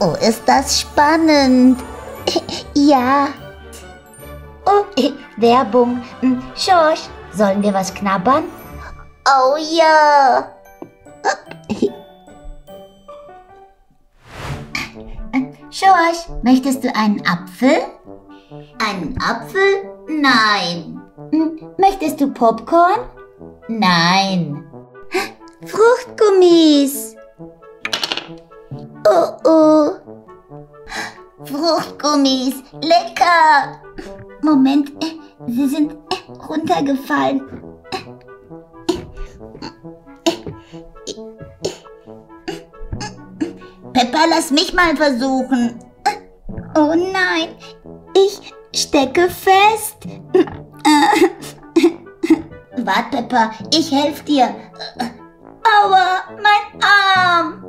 Oh, ist das spannend. Ja. Oh, Werbung. Hm, Schorsch, sollen wir was knabbern? Oh ja. Schorsch, möchtest du einen Apfel? Einen Apfel? Nein. Hm, Möchtest du Popcorn? Nein. Fruchtgummis. Fruchtgummis. Lecker. Moment, äh, sie sind äh, runtergefallen. Peppa, lass mich mal versuchen. Oh nein, ich stecke fest. Wart, Peppa, ich helf dir. Aua, mein Arm.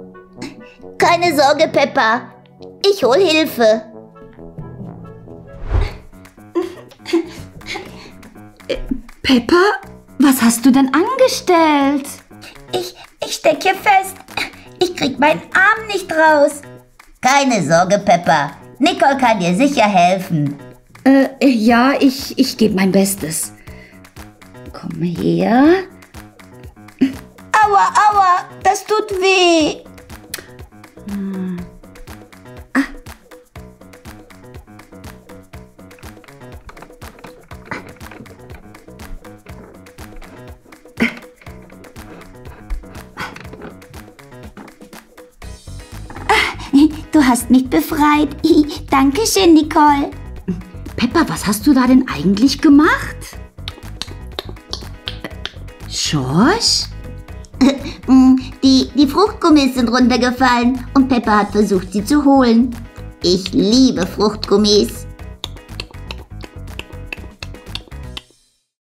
Keine Sorge, Peppa. Ich hol Hilfe. Peppa, was hast du denn angestellt? Ich, ich stecke fest. Ich krieg meinen Arm nicht raus. Keine Sorge, Peppa. Nicole kann dir sicher helfen. Äh, ja, ich, ich gebe mein Bestes. Komm her. Aua, aua, das tut weh. Du hast mich befreit. Dankeschön, Nicole. Peppa, was hast du da denn eigentlich gemacht? Schorsch? Mm, Die, die Fruchtgummis sind runtergefallen und Peppa hat versucht, sie zu holen. Ich liebe Fruchtgummis.